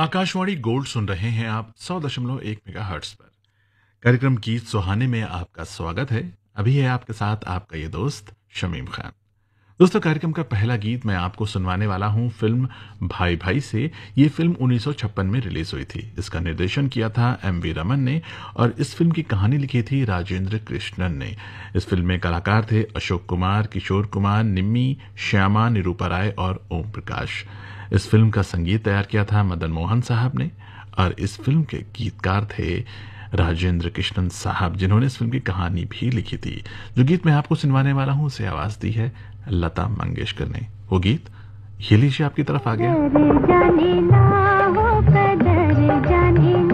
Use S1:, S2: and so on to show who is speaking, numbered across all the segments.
S1: Akashvani gold सुन रहे हैं आप सौ दशमलव एक मेगा हर्ट्स पर। कार्यक्रम गीत सुहाने में आपका स्वागत है। अभी है आपके साथ आपका ये दोस्त, शमीम खान। दोस्तों, कार्यक्रम का पहला गीत मैं आपको सुनवाने वाला हूँ। फ़िल्म भाई भाई से ये फ़िल्म 1956 में रिलीज़ हुई थी। इसका निर्देशन किया था एम वी रमन ने और इस फ़िल्म की कहानी लिखी थी राजेंद्र कृष्णन ने। इस फ़िल्म में कलाकार थे अशोक कुमार, किशोर कुमार, निम्मी, श्यामा, निरूपा राय और ओम प्रकाश। इस फ़िल्म का संगीत तैयार किया था मदन मोहन साहब ने, और इस फ़िल्म के गीतकार थे राजेंद्र कृष्णन साहब, जिन्होंने इस फ़िल्म की कहानी भी लिखी थी। जो गीत मैं आपको सुनवाने वाला हूँ, उसे आवाज़ दी है लता मंगेशकर ने। वो गीत ये लीजिए आपकी तरफ़ आ गया।
S2: जाने ना हो कदर, जाने ना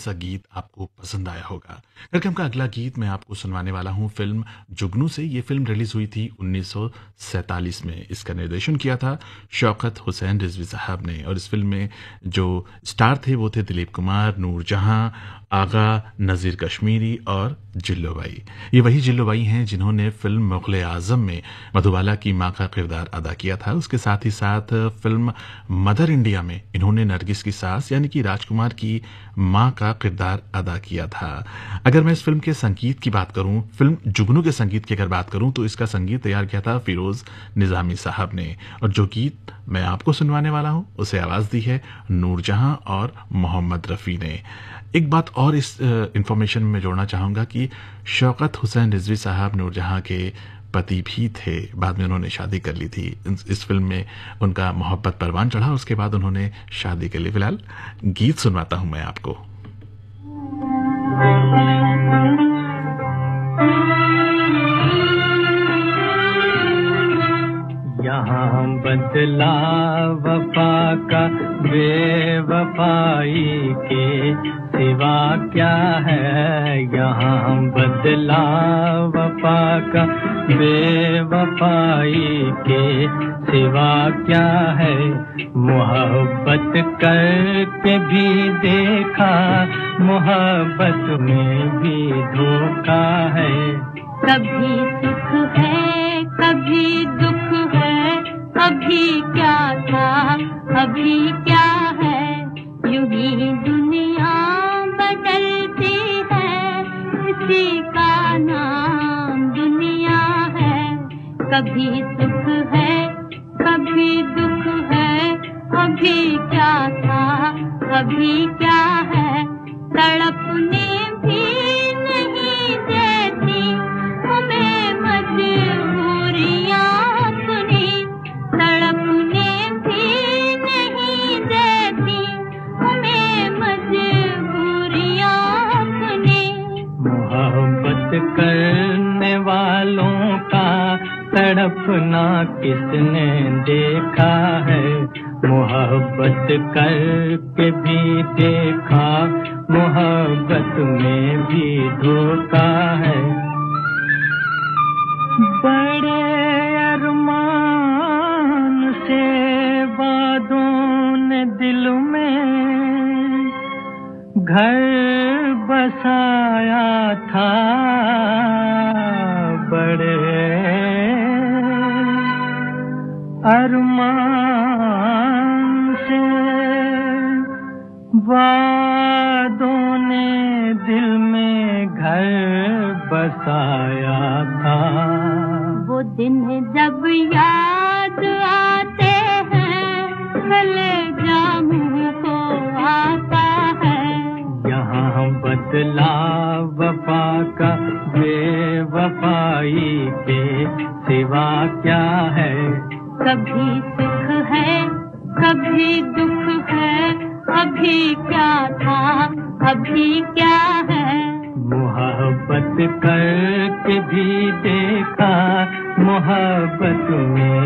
S1: सा गीत आपको पसंद आया होगा। कार्यक्रम का अगला गीत मैं आपको सुनवाने वाला हूँ। फ़िल्म जुगनू से ये फ़िल्म रिलीज़ हुई थी 1947 में। इसका निर्देशन किया था शौकत हुसैन रिजवी साहब ने। और इस फ़िल्म में जो स्टार थे वो थे दिलीप कुमार, नूरजहां आगा, नज़ीर कश्मीरी और जिल्लोबाई। ये वही जिल्लोबाई हैं जिन्होंने फ़िल्म मुगल आज़म में मधुबाला की माँ का किरदार अदा किया था। उसके साथ ही साथ फ़िल्म मदर इंडिया में इन्होंने नरगिस की सास, यानी कि राजकुमार की माँ का किरदार अदा किया था। अगर मैं इस फ़िल्म के संगीत की बात करूँ, फ़िल्म जुगनू के संगीत की अगर बात करूँ तो इसका संगीत तैयार किया था फिरोज निजामी साहब ने। और जो गीत मैं आपको सुनवाने वाला हूँ, उसे आवाज़ दी है नूरजहां और मोहम्मद रफी ने। एक बात और इस इंफॉर्मेशन में जोड़ना चाहूँगा कि शौकत हुसैन रिजवी साहब नूरजहाँ के पति भी थे। बाद में उन्होंने शादी कर ली थी। इस, फ़िल्म में उनका मोहब्बत परवान चढ़ा। उसके बाद उन्होंने शादी के लिए फ़िलहाल गीत सुनवाता हूँ मैं आपको।
S3: बदला वफा का बेवफाई के सिवा क्या है? यहाँ बदला वफा का बेवफाई के सिवा क्या है? मोहब्बत करके भी देखा, मोहब्बत में भी धोखा है।
S2: कभी सुख है, कभी दुख अभी क्या था? अभी क्या है? यूँ ही दुनिया बदलती है। इसी का नाम दुनिया है। कभी सुख है, कभी दुख है। अभी क्या था? अभी क्या है? तड़पने भी नहीं देती
S3: किसने देखा है मोहब्बत करके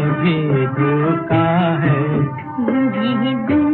S3: में भी धोखा है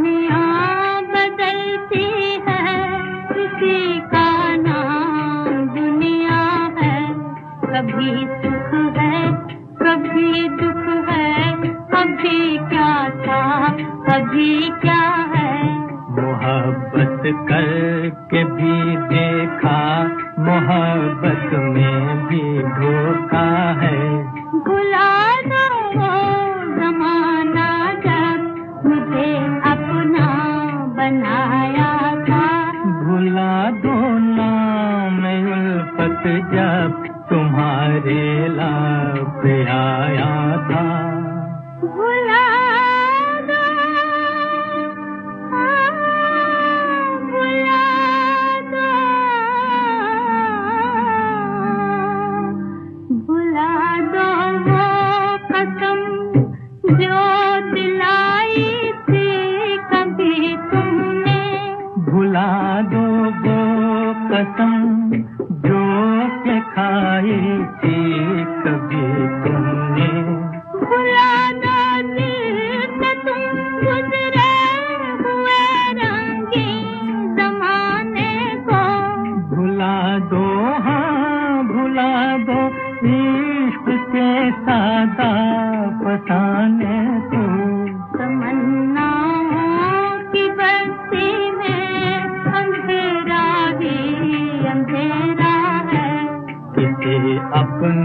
S2: अपना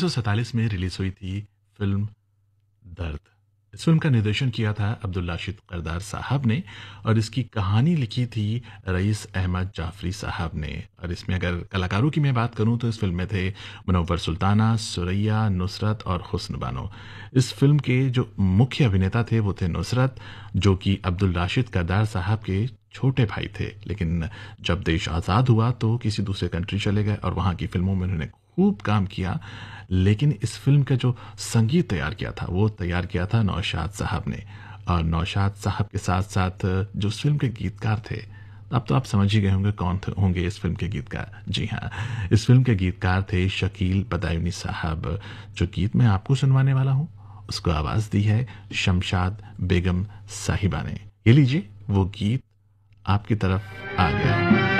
S4: 1947 में रिलीज़ हुई थी फ़िल्म दर्द। इस फ़िल्म का निर्देशन किया था अब्दुल राशिद करदार साहब ने और इसकी कहानी लिखी थी रईस अहमद जाफरी साहब ने। और इसमें अगर कलाकारों की मैं बात करूँ तो इस फ़िल्म में थे मुनव्वर सुल्ताना, सुरैया, नुसरत और हुस्न बानो इस फ़िल्म के जो मुख्य अभिनेता थे वो थे नुसरत, जो कि अब्दुल राशिद करदार साहब के छोटे भाई थे। लेकिन जब देश आज़ाद हुआ तो किसी दूसरे कंट्री चले गए और वहाँ की फ़िल्मों में उन्होंने खूब काम किया, लेकिन इस फ़िल्म का जो संगीत तैयार किया था, वो तैयार किया था नौशाद साहब ने। और नौशाद साहब के साथ साथ जो इस फ़िल्म के गीतकार थे, अब तो आप समझ ही गए होंगे कौन थे, होंगे इस फ़िल्म के गीतकार। जी हाँ इस फ़िल्म के गीतकार थे शकील बदायूनी साहब, जो गीत मैं आपको सुनवाने वाला हूँ। उसको आवाज़ दी है शमशाद बेगम साहिबा ने। ये लीजिए, वो गीत आपकी तरफ़ आ गया।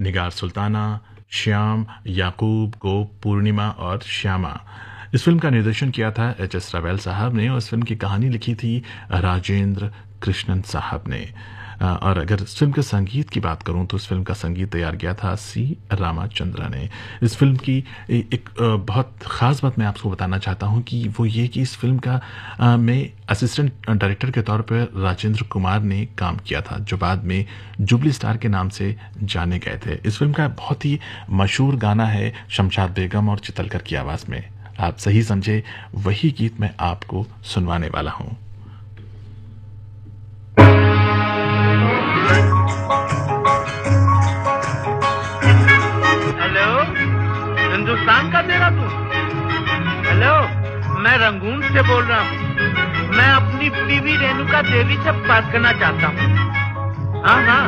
S4: निगार सुल्ताना, श्याम, याकूब, गोप, पूर्णिमा और श्यामा।
S1: इस फ़िल्म का निर्देशन किया था एच एस रावेल साहब ने और इस फ़िल्म की कहानी लिखी थी राजेंद्र कृष्णन साहब ने। और अगर इस फ़िल्म के संगीत की बात करूँ तो इस फ़िल्म का संगीत तैयार किया था सी रामाचंद्रा ने। इस फ़िल्म की एक बहुत ख़ास बात मैं आपको बताना चाहता हूँ कि वो ये कि इस फ़िल्म का में असिस्टेंट डायरेक्टर के तौर पर राजेंद्र कुमार ने काम किया था, जो बाद में जुबली स्टार के नाम से जाने गए थे। इस फ़िल्म का बहुत ही मशहूर गाना है शमशाद बेगम और चितलकर की आवाज़ में। आप सही समझे, वही गीत मैं आपको सुनवाने वाला हूँ।
S5: मैं रंगून से बोल रहा हूँ। मैं अपनी बीवी रेणुका देवी से बात करना चाहता हूँ। हाँ हाँ।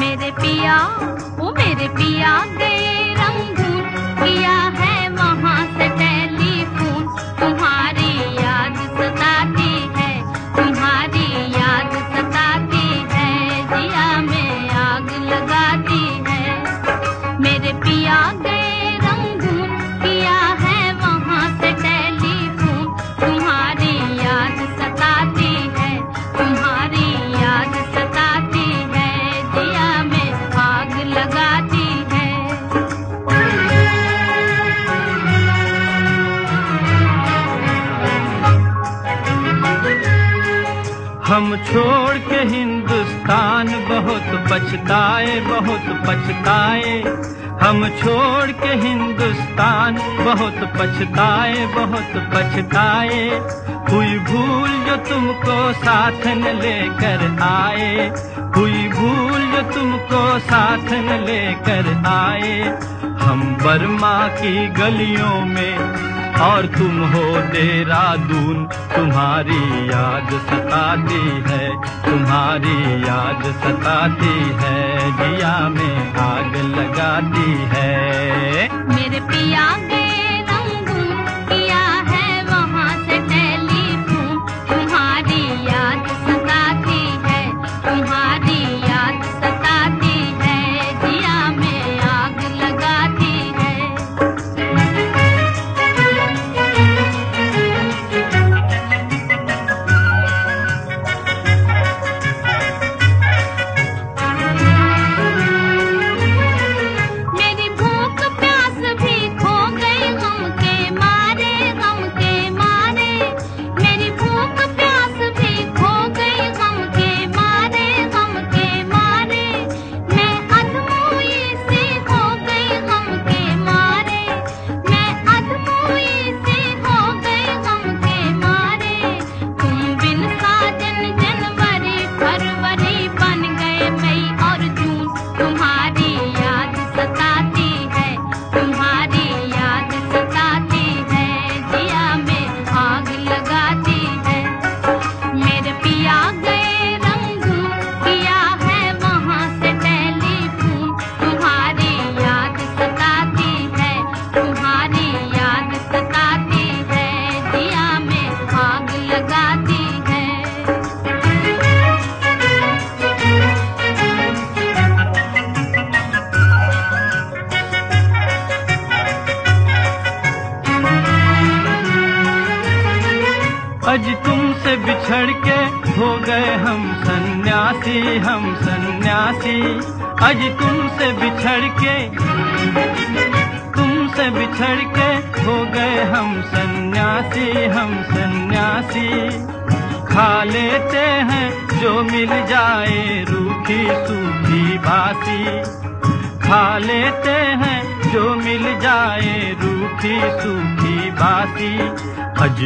S4: मेरे पिया वो मेरे पिया गए
S6: छोड़ के हिंदुस्तान बहुत पछताए बहुत पछताए। हम छोड़ के हिंदुस्तान बहुत पछताए बहुत पछताए। हुई भूल जो तुमको साथ न लेकर आए। हुई भूल जो तुमको साथ न लेकर आए। हम बर्मा की गलियों में और तुम हो देहरादून तुम्हारी याद सताती है, तुम्हारी याद सताती है, जिया में आग लगाती है।
S4: मेरे पिया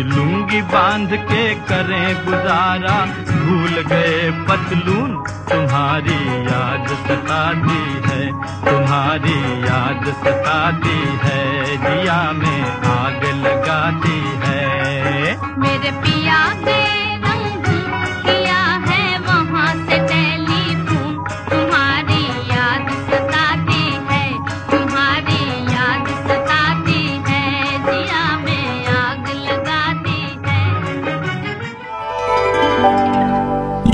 S6: लुंगी बाँध के करें गुजारा। भूल गए पतलून, तुम्हारी याद सताती है। तुम्हारी याद सताती है, जिया में आग लगाती है।
S4: मेरे पिया गए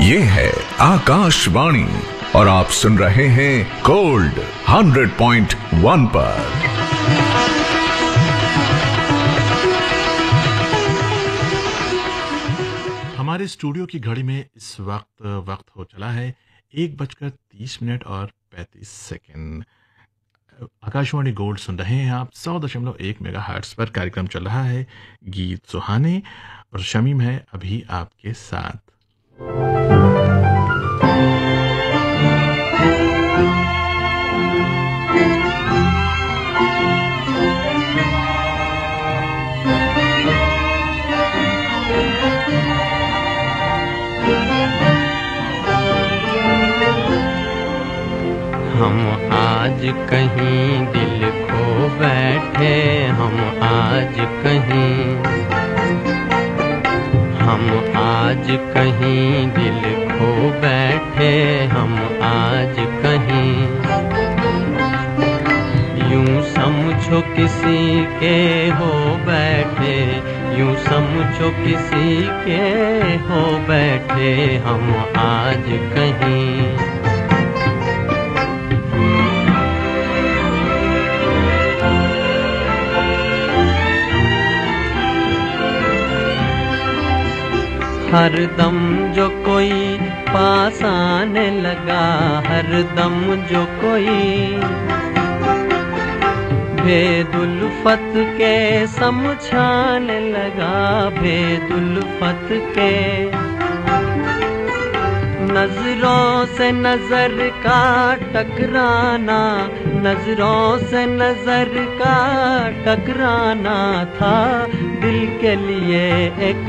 S7: ये है आकाशवाणी और आप सुन रहे हैं गोल्ड 100.1 पर।
S1: हमारे स्टूडियो की घड़ी में इस वक्त वक्त हो चला है एक बजकर तीस मिनट और पैंतीस सेकेंड। आकाशवाणी गोल्ड सुन रहे हैं आप। सौ दशमलव एक मेगा हर्ट्स पर कार्यक्रम चल रहा है। गीत सुहाने और शमीम है अभी आपके साथ।
S8: हम आज कहीं दिल खो बैठे, हम आज कहीं। हम आज कहीं दिल खो बैठे, हम आज कहीं। यूँ समझो किसी के हो बैठे, यूँ समझो किसी के हो बैठे, हम आज कहीं। हर दम जो कोई पास आने लगा, हर दम जो कोई भेदुल्फत के समझाने लगा भेदुल्फत के नज़रों से नज़र का टकराना, नज़रों से नज़र का टकराना था। दिल के लिए एक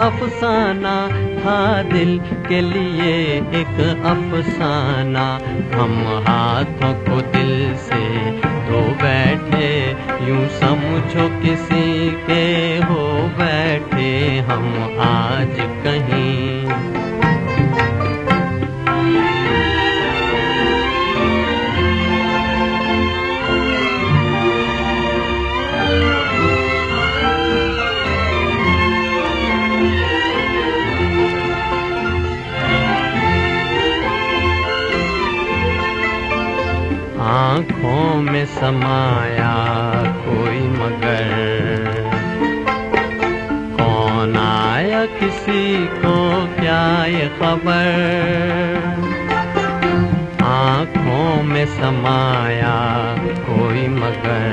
S8: अफसाना था, दिल के लिए एक अफसाना। हम हाथों को दिल से धो बैठे, यूँ समझो किसी के हो बैठे। हम आज कहीं आँखों में समाया कोई मगर। कौन आया किसी को क्या ये खबर? आँखों में समाया कोई मगर।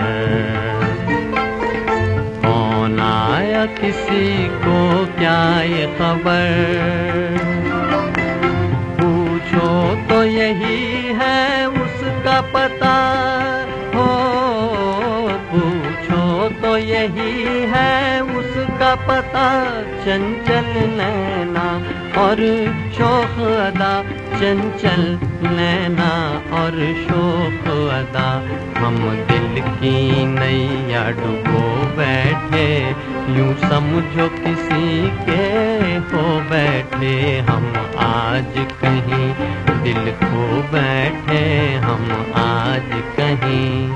S8: कौन आया किसी को क्या ये खबर? पूछो तो यही है उसका पता हो, पूछो तो यही है उसका पता। चंचल नैना और शोख अदा चंचल नैना और शोख अदा हम दिल की नैया डुबो बैठे, यूँ समझो किसी के हो बैठे। हम आज कहीं दिल खो बैठे हम आज कहीं।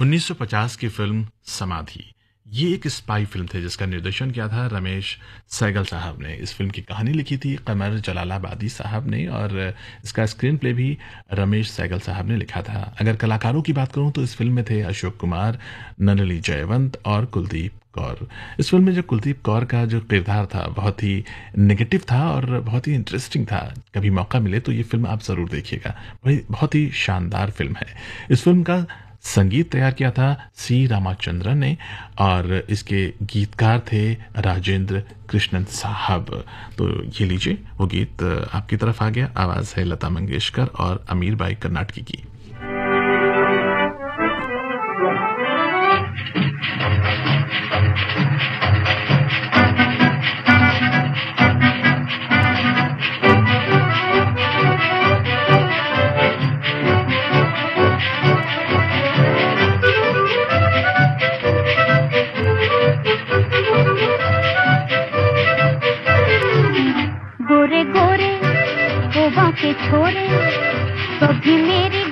S1: 1950 की फ़िल्म समाधि। ये एक स्पाई फ़िल्म थी जिसका निर्देशन किया था रमेश सैगल साहब ने। इस फ़िल्म की कहानी लिखी थी कमर जलालाबादी साहब ने और इसका स्क्रीन प्ले भी रमेश सैगल साहब ने लिखा था। अगर कलाकारों की बात करूँ तो इस फ़िल्म में थे अशोक कुमार ननली जयवंत और कुलदीप कौर। इस फ़िल्म में जो कुलदीप कौर का जो किरदार था, बहुत ही नेगेटिव था और बहुत ही इंटरेस्टिंग था। कभी मौका मिले तो ये फ़िल्म आप ज़रूर देखिएगा। बहुत ही शानदार फ़िल्म है। इस फ़िल्म का संगीत तैयार किया था सी रामाचंद्रन ने और इसके गीतकार थे राजेंद्र कृष्णन साहब। तो ये लीजिए, वो गीत आपकी तरफ़ आ गया। आवाज़ है लता मंगेशकर और अमीर बाई कर्नाटकी की।
S2: गोबा के छोरे कभी मेरी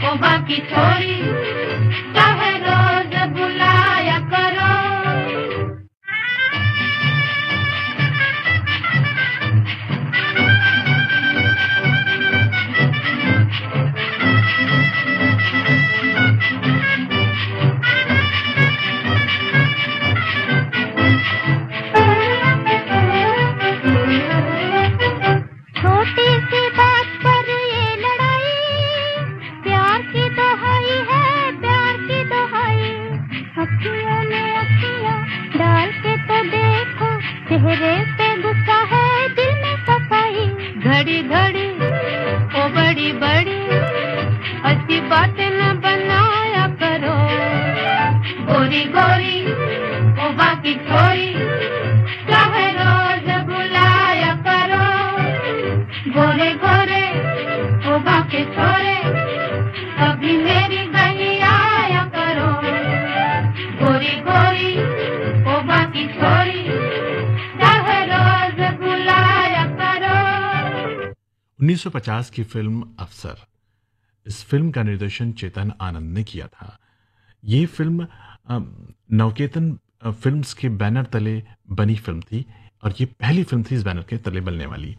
S2: con Banquichori, Tajero.
S1: 1950 की फ़िल्म अफसर। इस फ़िल्म का निर्देशन चेतन आनंद ने किया था। ये फ़िल्म नवकेतन फिल्म्स के बैनर तले बनी फ़िल्म थी और ये पहली फ़िल्म थी इस बैनर के तले बनने वाली।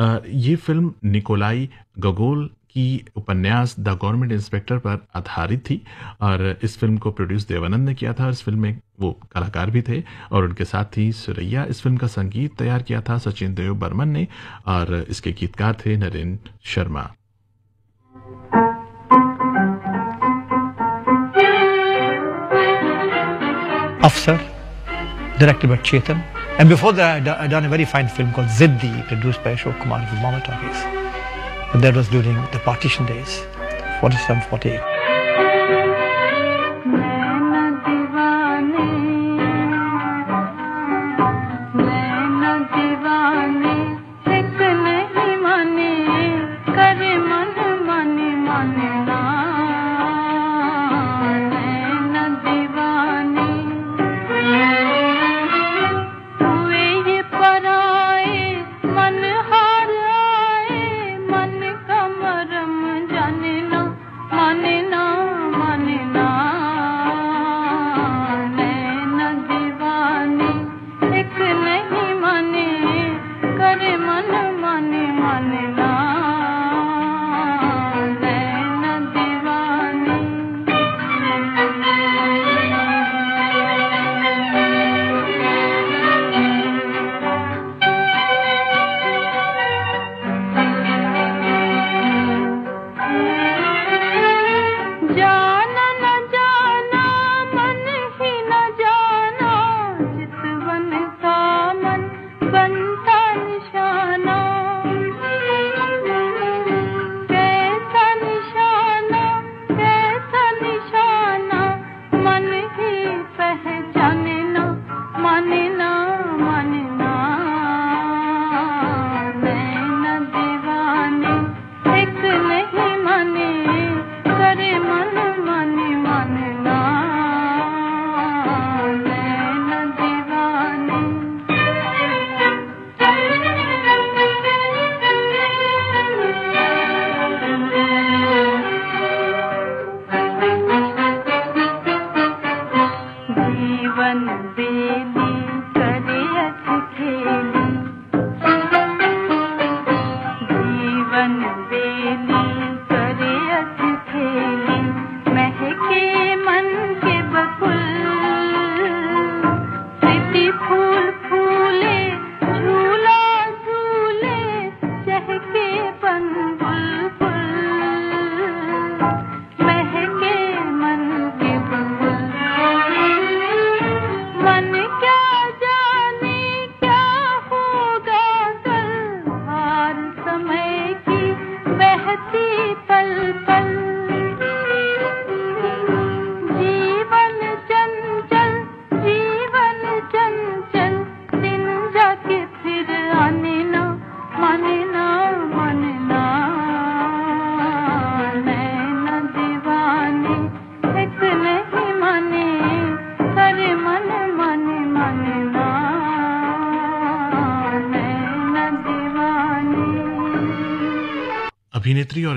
S1: ये फ़िल्म निकोलाई गगोल की उपन्यास द गवर्नमेंट इंस्पेक्टर पर आधारित थी और इस फ़िल्म को प्रोड्यूस देवानंद ने किया था। इस फ़िल्म में वो कलाकार भी थे और उनके साथ ही सुरैया। इस फ़िल्म का संगीत तैयार किया था सचिन देव बर्मन ने और इसके गीतकार थे Narendra Sharma.
S4: Afsar, directed by Chetan. And before that, I'd do- I'd done a very fine film called Ziddi, produced by Ashok Kumar with But that was during the partition days, 47, 48.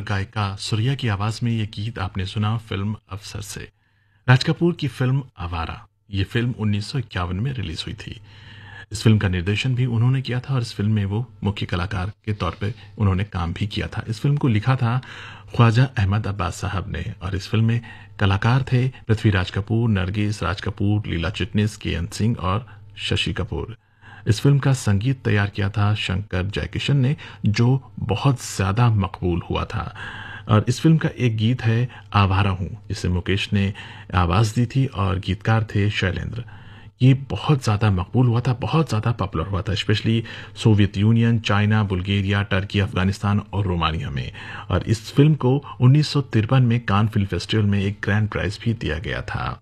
S1: गायिका सूर्या की आवाज़ में ये गीत आपने सुना फ़िल्म अफसर से। राज कपूर की फ़िल्म आवारा। ये फ़िल्म उन्नीस में रिलीज़ हुई थी। इस फ़िल्म का निर्देशन भी उन्होंने किया था और इस फ़िल्म में वो मुख्य कलाकार के तौर पे उन्होंने काम भी किया था। इस फ़िल्म को लिखा था ख्वाजा अहमद अब्बास साहब ने और इस फ़िल्म में कलाकार थे पृथ्वीराज कपूर, नरगिस, राज कपूर, लीला चिटनिस के सिंह और शशि कपूर। इस फ़िल्म का संगीत तैयार किया था शंकर जयकिशन ने, जो बहुत ज़्यादा मकबूल हुआ था। और इस फ़िल्म का एक गीत है, आवारा हूँ, जिसे मुकेश ने आवाज़ दी थी और गीतकार थे शैलेंद्र। ये बहुत ज़्यादा मकबूल हुआ था, बहुत ज़्यादा पॉपुलर हुआ था, specially Soviet Union, China, Bulgaria, Turkey, Afghanistan और रोमानिया में। और इस फ़िल्म को उन्नीस सौ तिरपन में कान फ़िल्म फेस्टिवल में एक ग्रैंड प्राइज भी दिया गया था।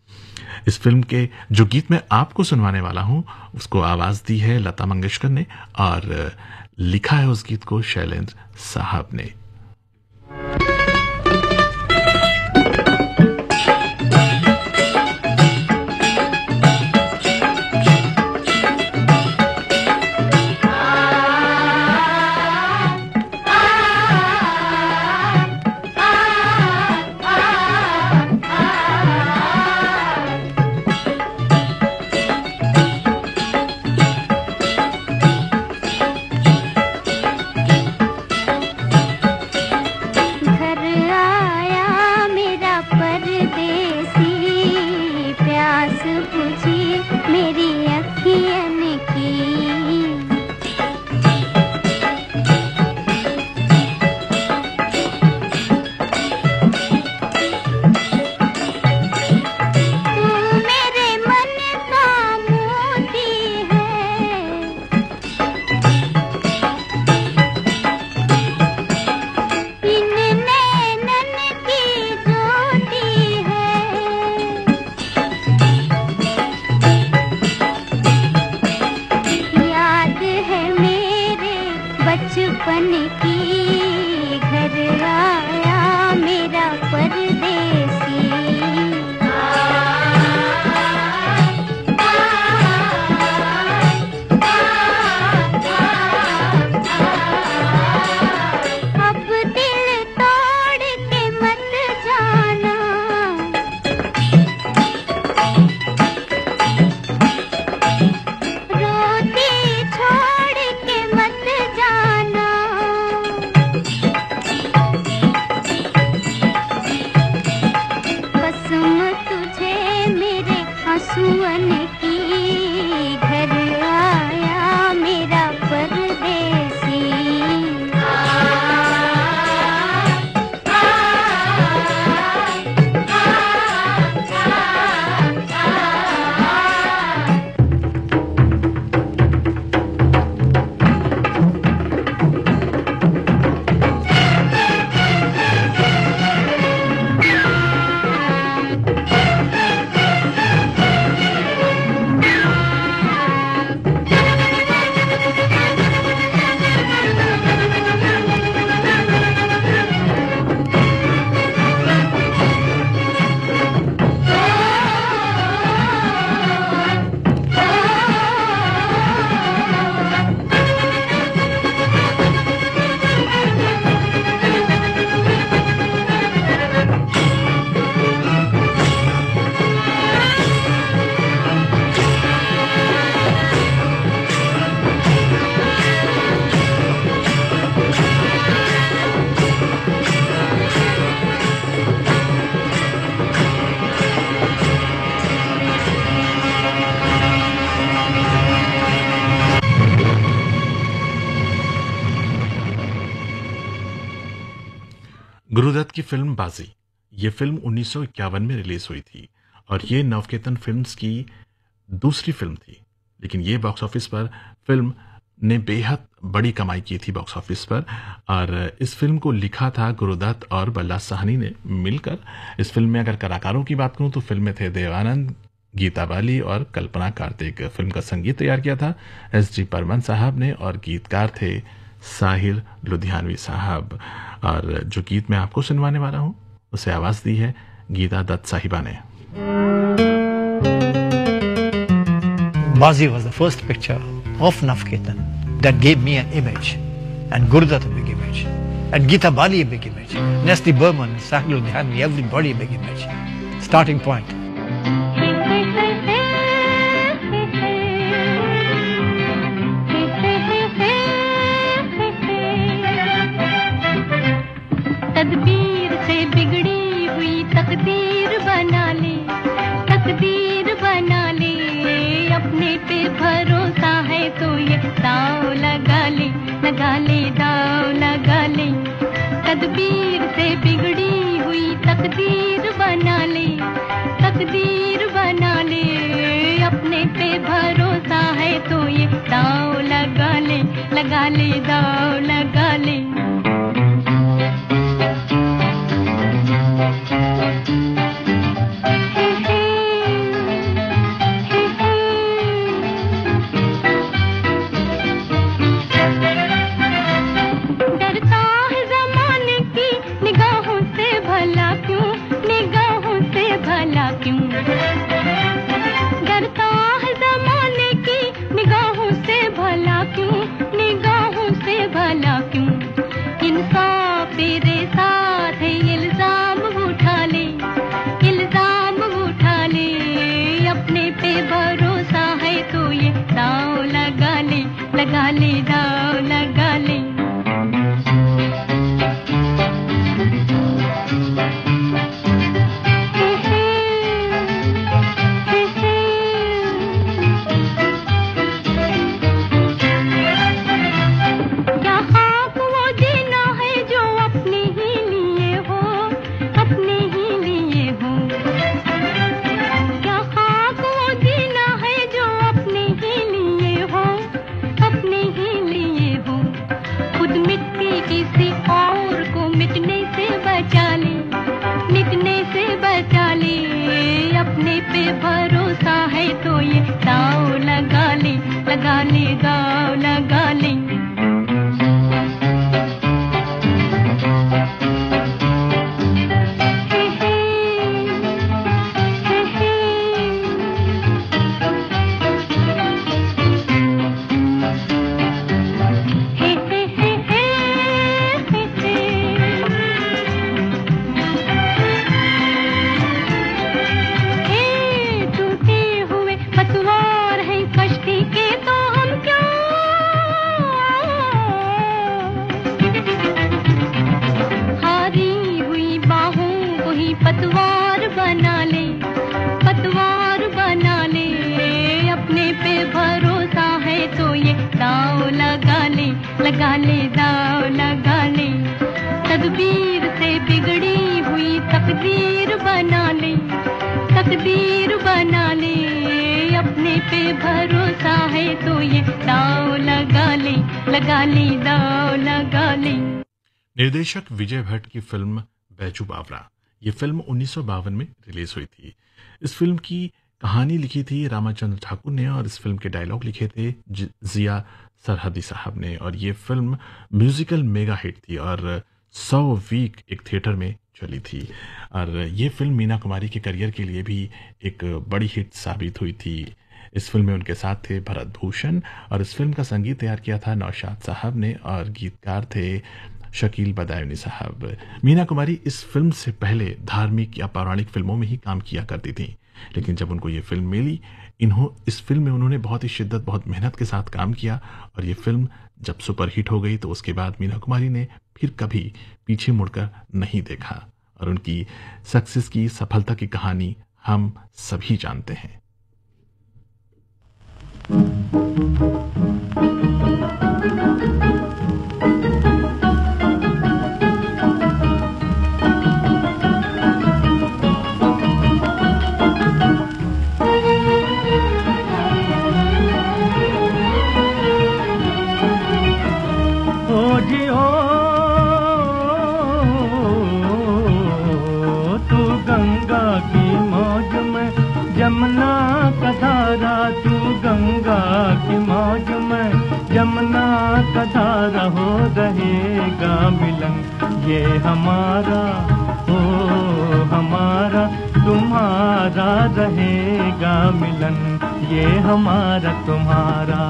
S1: इस फ़िल्म के जो गीत मैं आपको सुनवाने वाला हूँ, उसको आवाज़ दी है लता मंगेशकर ने और लिखा है उस गीत को शैलेंद्र साहब ने। फ़िल्म बाजी ये फ़िल्म उन्नीस सौ इक्यावन में रिलीज़ हुई थी और ये नवकेतन फिल्म्स की दूसरी फ़िल्म थी। लेकिन ये बॉक्स ऑफ़िस पर फ़िल्म ने बेहद बड़ी कमाई की थी बॉक्स ऑफ़िस पर और इस फ़िल्म को लिखा था गुरुदत्त और बल्ला साहनी ने मिलकर। इस फ़िल्म में अगर कलाकारों की बात करूँ तो फ़िल्म में थे देवानंद, गीता बाली और कल्पना कार्तिक। फ़िल्म का संगीत तैयार किया था। एस जी परमन साहब ने और गीतकार थे साहिर लुधियानवी साहब। और जो गीत मैं आपको सुनवाने वाला हूँ, उसे आवाज़ दी है गीता दत्त साहिबा ने।
S9: Baazi was the first picture of Navketan that gave me an image and
S10: Guru Dutt big image and Geeta Bali big image नेस्टी Burman Sahil Ludhianvi every big image starting point
S9: तदबीर से बिगड़ी हुई तकदीर बना ले, तकदीर बना ले। अपने पे भरोसा है तो ये दाव लगा ले लगा ले, दाव लगा ले।
S1: निर्देशक विजय भट्ट की फ़िल्म बैजू बावरा। ये फ़िल्म उन्नीस सौ बावन में रिलीज़ हुई थी। इस फ़िल्म की कहानी लिखी थी रामाचंद्र ठाकुर ने और इस फ़िल्म के डायलॉग लिखे थे जिया सरहदी साहब ने। और ये फ़िल्म म्यूजिकल मेगा हिट थी और सौ वीक एक थिएटर में चली थी। और ये फ़िल्म मीना कुमारी के करियर के लिए भी एक बड़ी हिट साबित हुई थी। इस फ़िल्म में उनके साथ थे भरत भूषण और इस फ़िल्म का संगीत तैयार किया था नौशाद साहब ने और गीतकार थे शकील बदायूनी साहब। मीना कुमारी इस फ़िल्म से पहले धार्मिक या पौराणिक फ़िल्मों में ही काम किया करती थी, लेकिन जब उनको ये फ़िल्म मिली, इन्हों, इस फ़िल्म में उन्होंने बहुत ही शिद्दत, बहुत मेहनत के साथ काम किया, और ये फ़िल्म जब सुपरहिट हो गई तो उसके बाद मीना कुमारी ने फिर कभी पीछे मुड़कर नहीं देखा, और उनकी सक्सेस की सफलता की कहानी हम सभी जानते हैं।
S3: ओ ये हमारा, ओ हमारा, तुम्हारा रहेगा मिलन, ये हमारा तुम्हारा।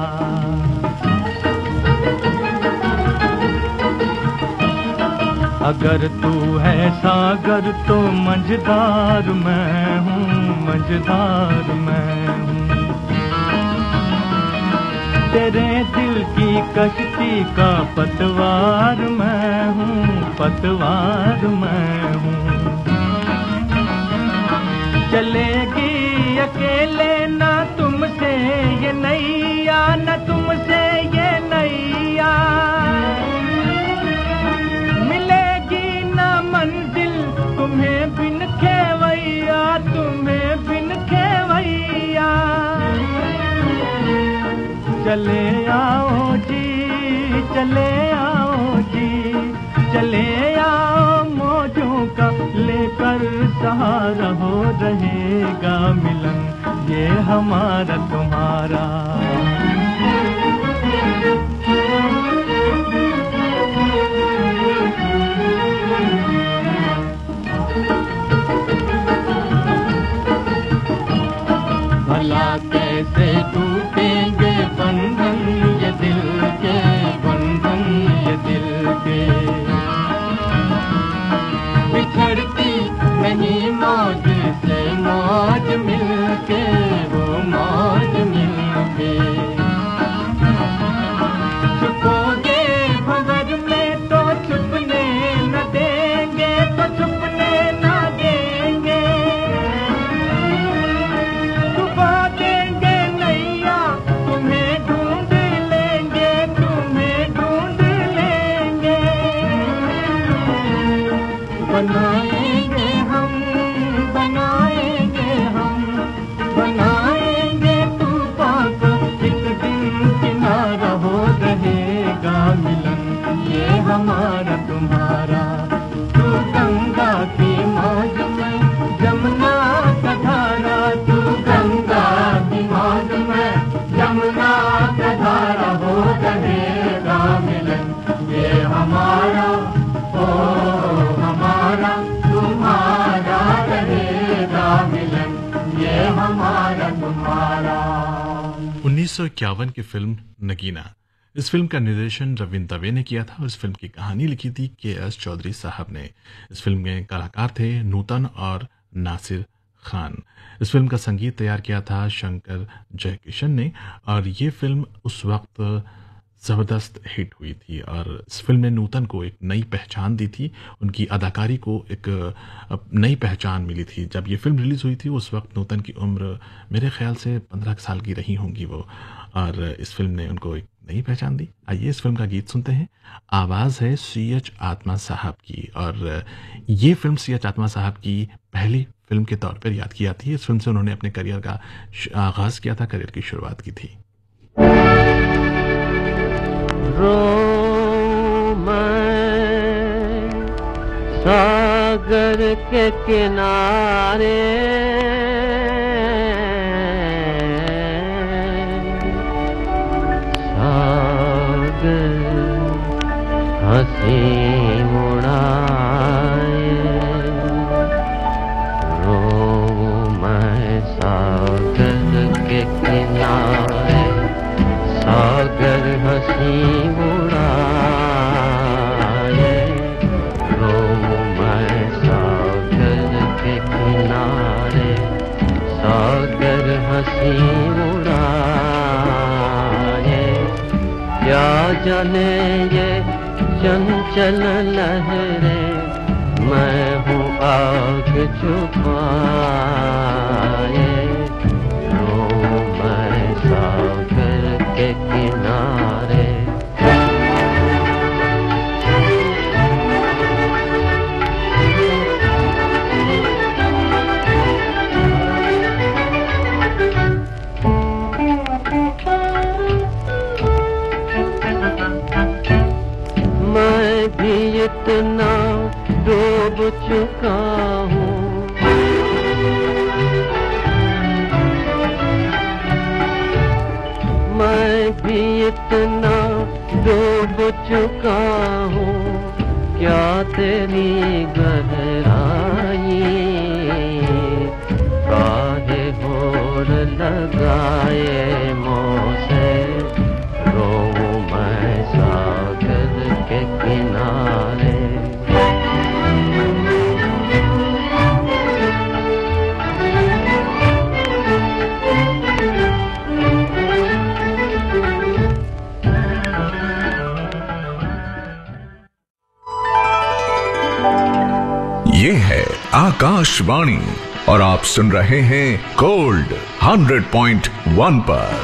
S3: अगर तू है सागर तो मंझदार मैं हूँ, मंझदार मैं हूँ। तेरे दिल की कश्ती का पतवार मैं हूँ, पतवार मैं हूँ। चलेगी अकेले ना तुमसे ये नैया, न तुमसे ये नैया। चले आओ जी, चले आओ जी, चले आओ मौजों का लेकर सहारा हो रहेगा मिलन, ये हमारा तुम्हारा। के। बिछड़ती नहीं मौज से मौज मिलके वो मौज मिलके।
S1: 1951 की फ़िल्म नगीना। इस फ़िल्म का निर्देशन रविंद्र दवे ने किया था और इस फ़िल्म की कहानी लिखी थी के एस चौधरी साहब ने। इस फ़िल्म में कलाकार थे नूतन और नासिर खान। इस फ़िल्म का संगीत तैयार किया था शंकर जयकिशन ने और ये फ़िल्म उस वक्त ज़बरदस्त हिट हुई थी और इस फ़िल्म ने नूतन को एक नई पहचान दी थी। उनकी अदाकारी को एक नई पहचान मिली थी। जब ये फ़िल्म रिलीज़ हुई थी, उस वक्त नूतन की उम्र मेरे ख्याल से पंद्रह साल की रही होंगी वो। और इस फ़िल्म ने उनको एक नई पहचान दी। आइए इस फ़िल्म का गीत सुनते हैं। आवाज़ है सी एच आत्मा साहब की और ये फ़िल्म सी एच आत्मा साहब की पहली फ़िल्म के तौर पर याद की जाती है। इस फ़िल्म से उन्होंने अपने करियर का आगाज़ किया था, करियर की शुरुआत की थी।
S8: सागर के किनारे सागर हँसी जाने ये चंचल लहरें मैं हूँ आग छुपाए
S7: आकाशवाणी और आप सुन रहे हैं गोल्ड 100.1 पर।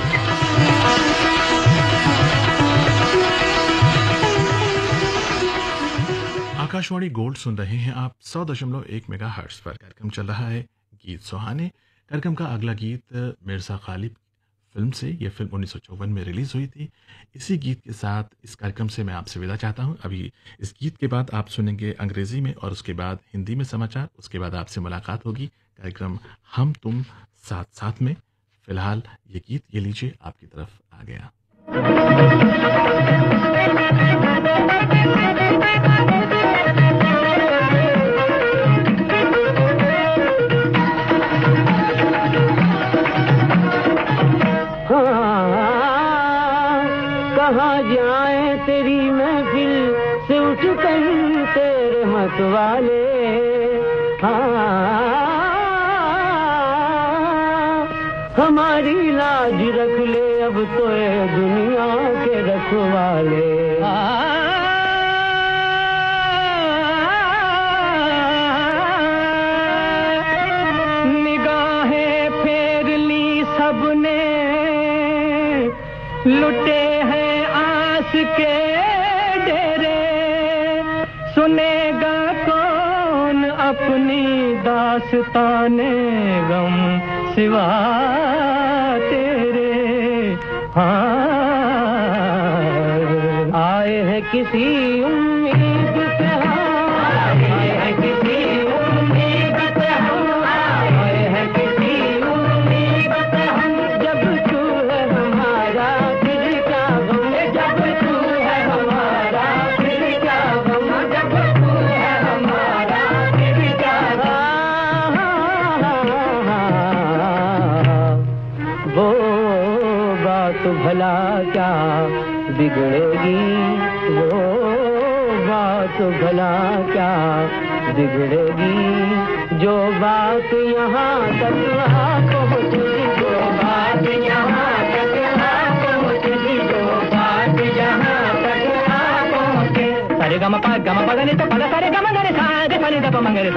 S1: आकाशवाणी गोल्ड सुन रहे हैं आप सौ दशमलव एक मेगा हर्ट्स पर। कार्यक्रम चल रहा है गीत सुहाने। कार्यक्रम का अगला गीत मिर्ज़ा गालिब फ़िल्म से, यह फ़िल्म उन्नीस में रिलीज़ हुई थी। इसी गीत के साथ, इस कार्यक्रम से मैं आपसे विदा चाहता हूँ। अभी इस गीत के बाद आप सुनेंगे अंग्रेज़ी में और उसके बाद हिंदी में समाचार। उसके बाद आपसे मुलाकात होगी। कार्यक्रम हम तुम साथ साथ में। फ़िलहाल ये गीत, ये लीजिए, आपकी तरफ़ आ गया।
S11: वाले। हाँ। हमारी लाज रख ले, अब तो ये दुनिया के रखवाले। निगाहें फेर ली सबने, लुटे हैं आस के डेरे। सुनेगा अपनी दास्ताने गम सिवा तेरे हाँ आए हैं किसी उम्मीद से हम भला क्या बिगड़ेगी? जो बात यहाँ तक सरे गम पा, गम पगने तो पद सारे गम गरे सा रे पने दप मंगरे